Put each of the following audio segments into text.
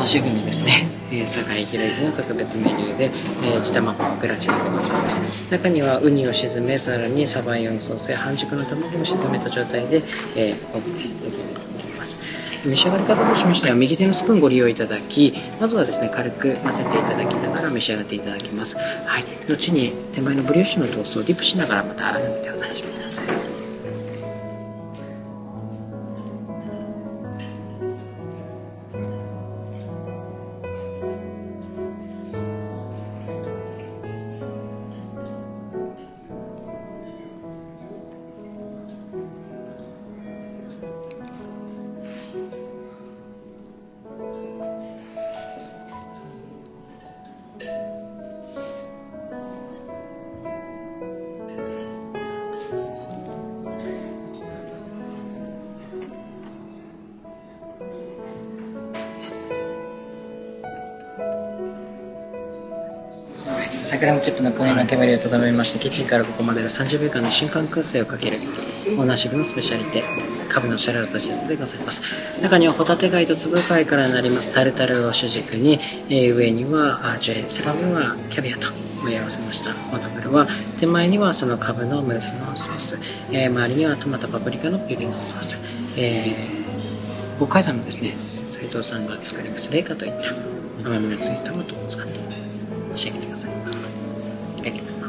オーナーシェフのですね、えー、酒井宏之の特別メニューで、えー、地卵グラチナでございます。中にはウニを沈めさらにサバイヨンソースや半熟の卵も沈めた状態で、えー、おできるでございます。召し上がり方としましては右手のスプーンご利用いただきまずはですね軽く混ぜていただきながら召し上がっていただきます。はい。後に手前のブリオッシュのトーストをディップしながらまた改めてお楽しみ桜のチップの焦げの煙をとどめましてキッチンからここまでの30秒間の瞬間燻製をかけるオーナーシェフのスペシャリテカブのシャラートシェでございます。中にはホタテ貝と粒貝からなりますタルタルを主軸に、えー、上にはジュレ背脂はキャビアと盛り合わせました。オタブルは手前にはそのカブのムースのソース、えー、周りにはトマトパプリカのピュリングソース、えー、北海道のですね斉藤さんが作りますレイカといった甘みの強いトマトを使って仕上げてください。いただきます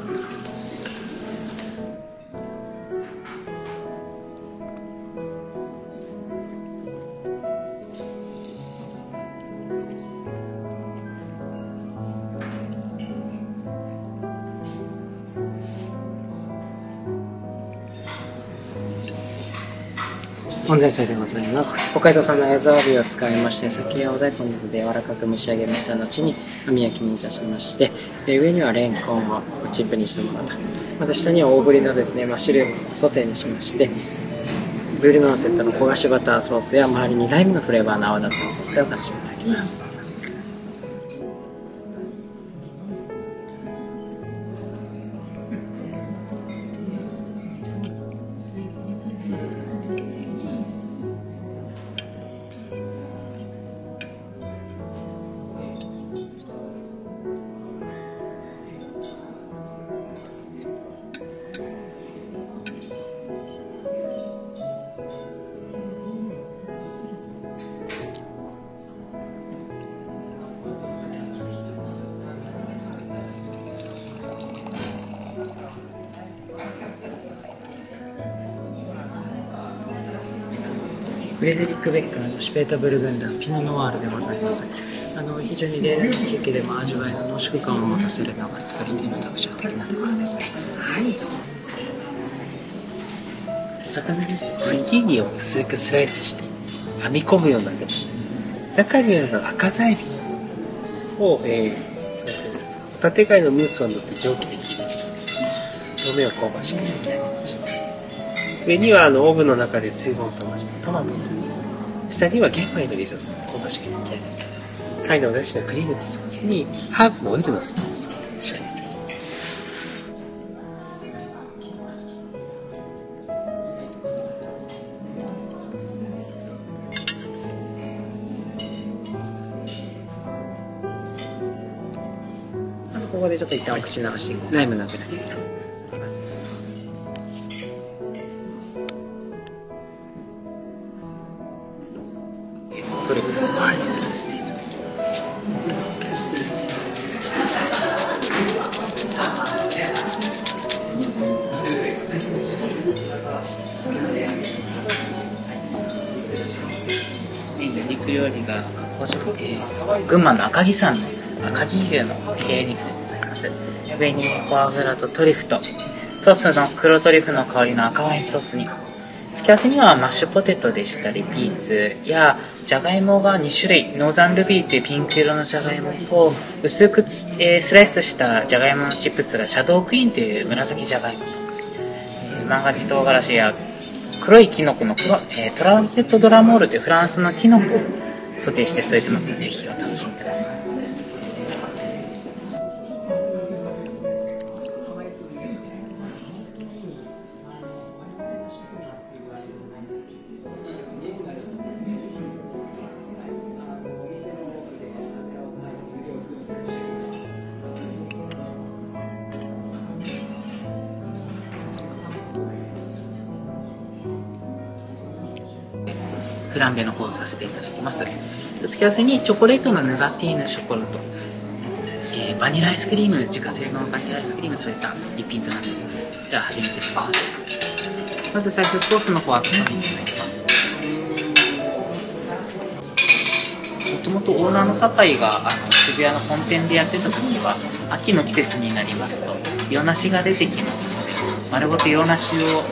温泉菜でございます。北海道産のエゾアワビを使いまして酒やお大根などで柔らかく蒸し上げました。後に網焼きにいたしましてえ上にはレンコンをチップにしたものと。また下には大ぶりのですねマッシュルームをソテーにしましてブルーノンセットの焦がしバターソースや周りにライムのフレーバーの泡立ったソースでお楽しみいただきます。フレデリック・ベッカーのシュペータ・ブルグンダンピノ・ノワールでございます。あの非常に例年の地域でも味わいの濃縮感を持たせるのが作り手の特徴的なところですね。はい。魚にズッキーニを薄くスライスして編み込むような形中にあの赤ザイビを、えー、そうですかホタテ貝のムースを塗って蒸気で切りました表面を香ばしく焼き上げました。上にはあのオーブンの中で水分を飛ばしたトマト。下には玄米のリゾット香ばしく焼き上げた貝のお出汁のクリームのソースにハーブのオイルのソースを仕上げています。まずここでちょっと一旦お口直しライムの油。にトンの肉料理が公式、えー、群馬の赤城山の赤城牛の経営肉でございます。上にフォアグラとトリュフとソースの黒トリュフの香りの赤ワインソースに付け合わせにはマッシュポテトでしたりピー。ツやじゃがいもが2種類ノーザンルビーというピンク色のじゃがいもと薄くえー、スライスしたじゃがいものチップスがシャドークイーンという紫じゃがいもと、えー、マンガリ唐辛子や黒いキノコの黒、えー、トランペットドラモールというフランスのキノコ。ソテーして添えてますのでぜひお楽しみください。ランベの方をさせていただきます。付け合わせにチョコレートのヌガティーヌショコラと、えーバニラアイスクリーム自家製のバニラアイスクリーム添えた一品となっております。では始めていきます。まず最初ソースの方を温めてまいります。もともとオーナーの酒井があの渋谷の本店でやってた時は秋の季節になりますと洋梨が出てきますので丸ごと洋梨を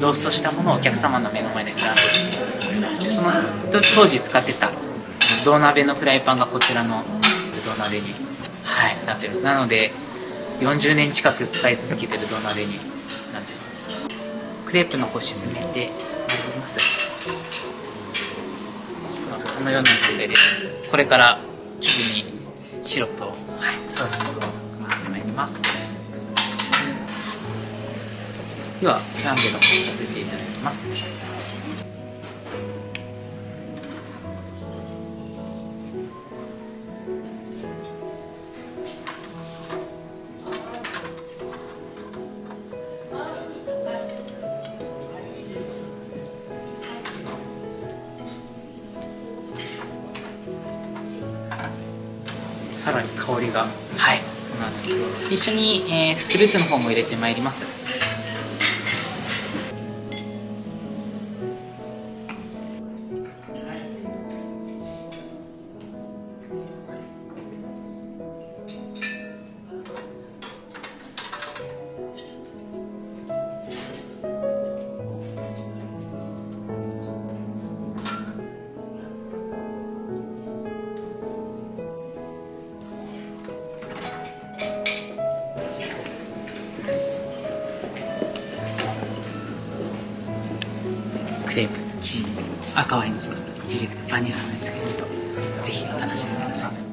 ローストしたものをお客様の目の前でフランスにしてその当時使ってた銅鍋のフライパンがこちらの銅鍋に、はい、なってる。なので40年近く使い続けてる土鍋になってるんです。クレープの方沈めてまいります。このような状態でこれから生地にシロップを、はい、ソースの方を組ませてまいります。ではフランベの方させていただきます。さらに香りがはい。この後。一緒に、えーフルーツの方も入れてまいります。レープ生地赤ワインのソースとイチジクとバニラのアイスクリームとぜひお楽しみください。